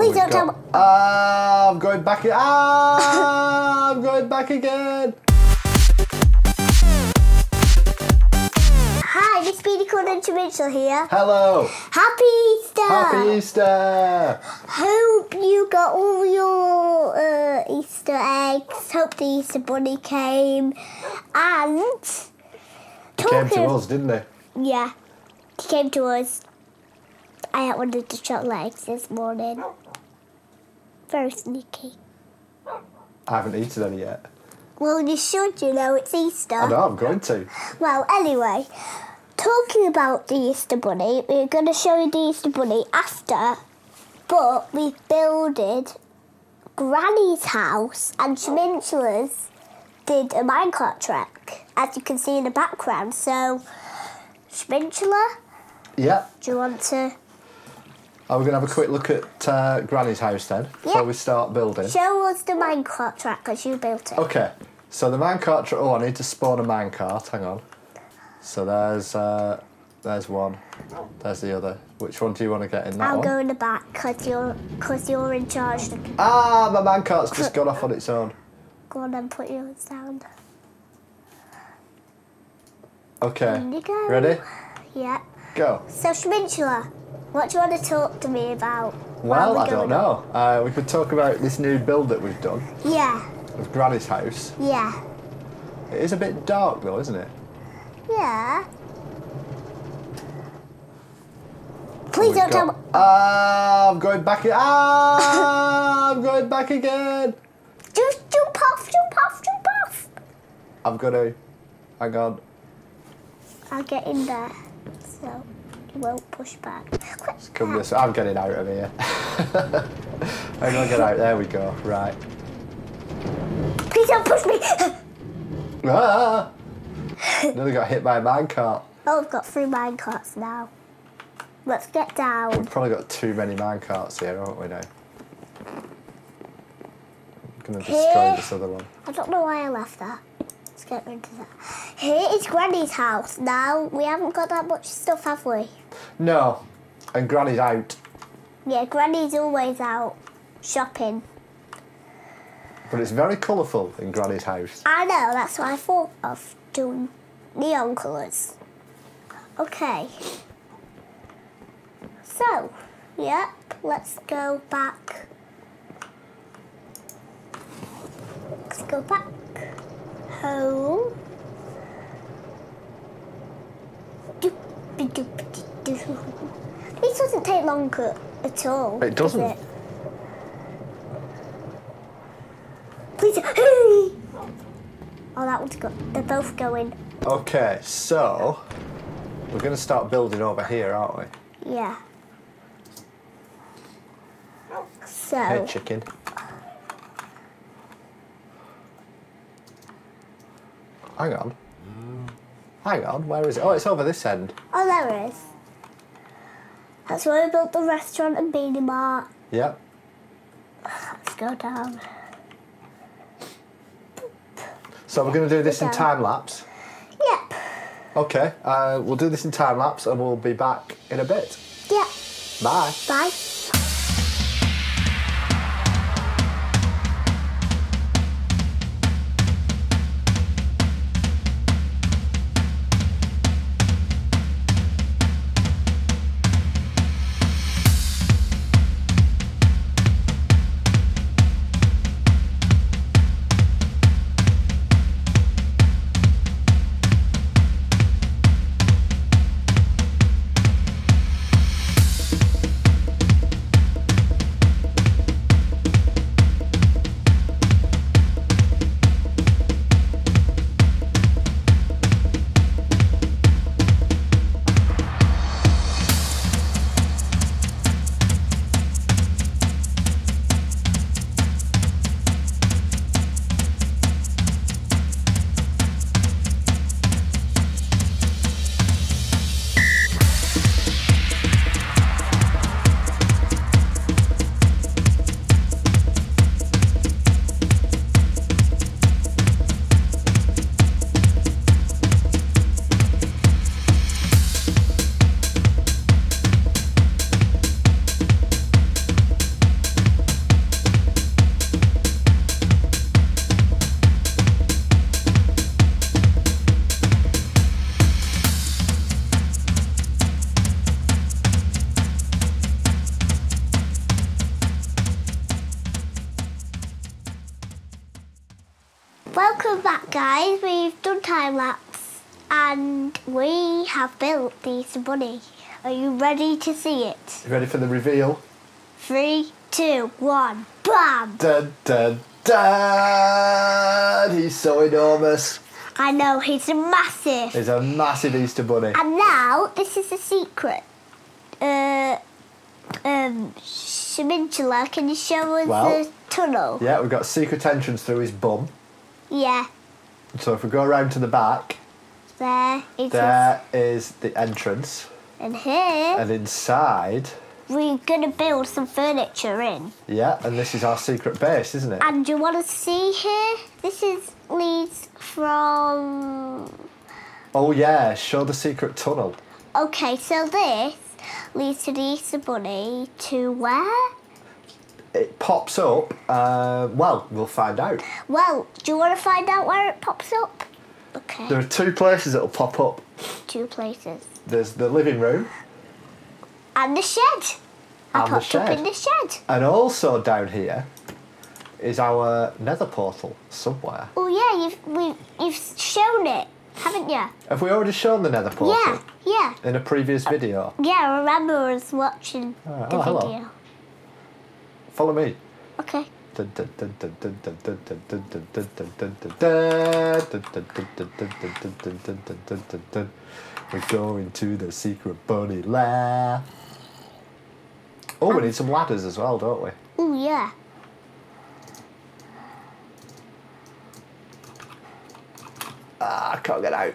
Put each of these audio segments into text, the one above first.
Please don't tell me. Ah, I'm going back. Ah, I'm going back again. Hi, this is Speedy Corn and Mitchell here. Hello. Happy Easter! Happy Easter. Hope you got all your uh, Easter eggs. Hope the Easter bunny came. And Came to us, didn't they? Yeah, he came to us. I had one of the chocolate eggs this morning. Very sneaky. I haven't eaten any yet. Well, you should, you know, it's Easter. I know, I'm going to. Well, anyway, talking about the Easter Bunny, we're going to show you the Easter Bunny after, but we've builded Granny's house and Schminchler's did a minecart track, as you can see in the background. So, Schminchler, Yeah. do you want to Are we going to have a quick look at uh, Granny's house then? Before we start building. show us the minecart track because you built it? Okay, so the minecart. Tr- oh, I need to spawn a minecart. Hang on. So there's uh, there's one. There's the other. Which one do you want to get in that I'll one? go in the back because you're, cause you're in charge. Ah, my minecart's just gone off on its own. Go on and put yours down. Okay. Ready? Yeah. Go. So, Schminchler, what do you want to talk to me about? Well, we're I don't know. Uh, we could talk about this new build that we've done Yeah, of Granny's house. yeah, It is a bit dark though, isn't it? yeah. Please don't tell me. got- Ah, I'm going back. Ah, I'm going back again. Just jump off, jump off, jump off. I'm gonna. Hang on. I'll get in there so you won't push back. Quick. Come this. I'm getting out of here. I'm gonna get out. There we go. Right. Please don't push me. Ah! Another got hit by a minecart. oh, I've got three minecarts now. Let's get down. We've probably got too many minecarts here, haven't we now? I'm gonna destroy Here. this other one. I don't know why I left that. Get rid of that. Here is Granny's house. Now, we haven't got that much stuff, have we? No. And Granny's out. Yeah, Granny's always out shopping. But it's very colourful in Granny's house. I know, that's what I thought of doing neon colours. Okay. So, yep, let's go back. Let's go back home. This doesn't take long co- at all. It doesn't. Does it? Please. oh, that one's good. They're both going. Okay, so we're gonna start building over here, aren't we? Yeah. So. Hey, chicken. Hang on. Hang on, where is it? Oh, it's over this end. Oh, there it is. That's where we built the restaurant and Beanie Mart. Yep. Let's go down. So we're going to do this in time lapse. Yep. Okay, uh, we'll do this in time lapse and we'll be back in a bit. Yep. Bye. Bye. Welcome back, guys. We've done time lapse and we have built the Easter Bunny. Are you ready to see it? You ready for the reveal? Three, two, one, bam! Dun, dun, dun! He's so enormous. I know, he's massive. He's a massive Easter bunny. And now, this is the secret. Uh, um, Shamintula, can you show us Well- the tunnel? Yeah, we've got a secret entrance through his bum. Yeah, So if we go around to the back, there it is. there is the entrance. And here, And inside, we're going to build some furniture in. yeah, and this is our secret base, isn't it? And you want to see here? This is leads from. Oh yeah, show the secret tunnel. Okay, so this leads to the Easter Bunny to where? Pops up. Uh, well, we'll find out. Well, do you want to find out where it pops up? Okay, There are two places it'll pop up. two places. There's the living room, And the shed. I And the popped up in the shed. and also down here is our nether portal somewhere. Oh yeah, you've we, you've shown it, haven't you? Have we already shown the nether portal Yeah, yeah, in a previous video? yeah. I remember us watching Alright, the oh, hello. Follow me. Okay. We're going to the secret bunny lair. Oh, we need some ladders as well, don't we? Oh yeah. Ah, I can't get out.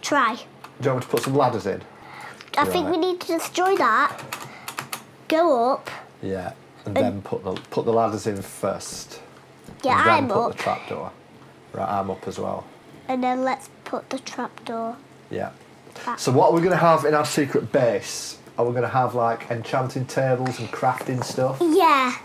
Try. Do you want me to put some ladders in? I think we need to destroy that. Go up. Yeah, and then put the put the ladders in first. Yeah, and then I'm put up. the trapdoor. Right, I'm up as well. And then let's put the trapdoor. Yeah. back. So what are we going to have in our secret base? Are we going to have like enchanting tables and crafting stuff? Yeah.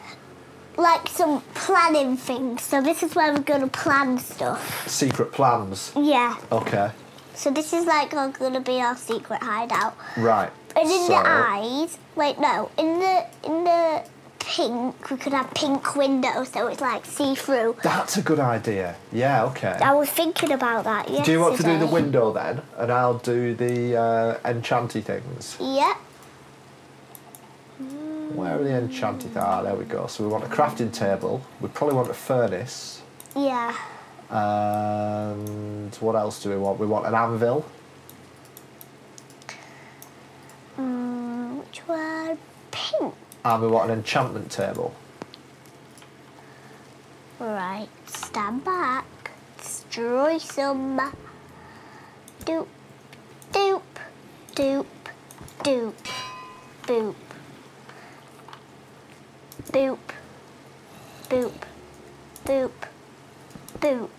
Like some planning things. So this is where we're gonna plan stuff. Secret plans. Yeah. Okay. So this is like gonna be our secret hideout. Right. And in so, the eyes, wait, no, in the in the pink, we could have pink windows, so it's like see through. That's a good idea. Yeah. Okay. I was thinking about that. Yesterday. Do you want to do the window then, and I'll do the uh, enchanty things? Yep. Where are the enchanted? Ah, there we go. So we want a crafting table. We probably want a furnace. Yeah. And what else do we want? We want an anvil. Mm, which one? Pink. And we want an enchantment table. Right. Stand back. Destroy some. Doop. Doop. Doop. Doop. Boop. Boop. Boop. Boop. Boop.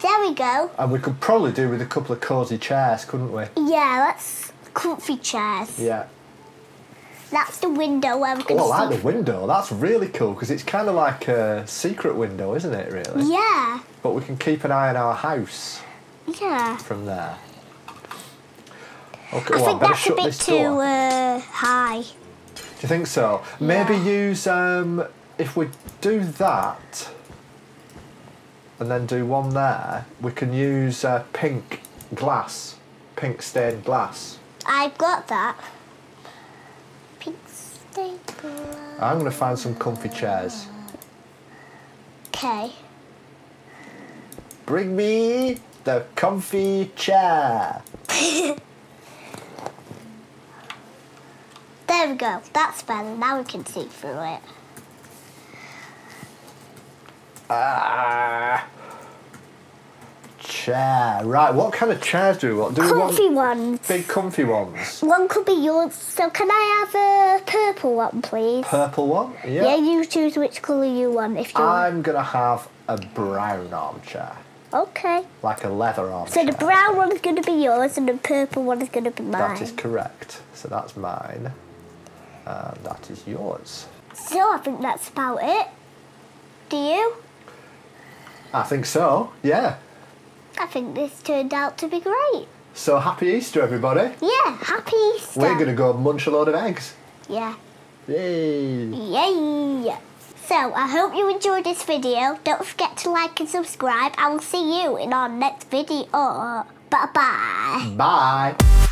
There we go. And we could probably do with a couple of cosy chairs, couldn't we? Yeah, that's comfy chairs. Yeah. That's the window where we can Oh, I like the window. That's really cool because it's kind of like a secret window, isn't it? Really. Yeah. But we can keep an eye on our house Yeah. from there. Okay. I well, think better that's a bit too uh, high. Do you think so? Maybe Yeah. use um, if we do that, and then do one there. We can use uh, pink glass, pink stained glass. I've got that. Pink stained glass. I'm going to find some comfy chairs. Okay. Bring me the comfy chair. There we go. That's better. Now we can see through it. Ah. Chair. Right, what kind of chairs do we want? Do we want Comfy ones. big comfy ones? One could be yours. So can I have a purple one, please? Purple one? yeah. Yeah, you choose which colour you want if you I'm going to have a brown armchair. Okay. Like a leather armchair. So the brown one is going to be yours and the purple one is going to be mine. That is correct. So that's mine. And that is yours. So I think that's about it. Do you? I think so, yeah. I think this turned out to be great. So happy Easter, everybody. Yeah, happy Easter. We're going to go munch a load of eggs. Yeah. Yay. Yay. So I hope you enjoyed this video. Don't forget to like and subscribe. I will see you in our next video. Bye bye. Bye.